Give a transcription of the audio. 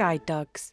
guide dogs.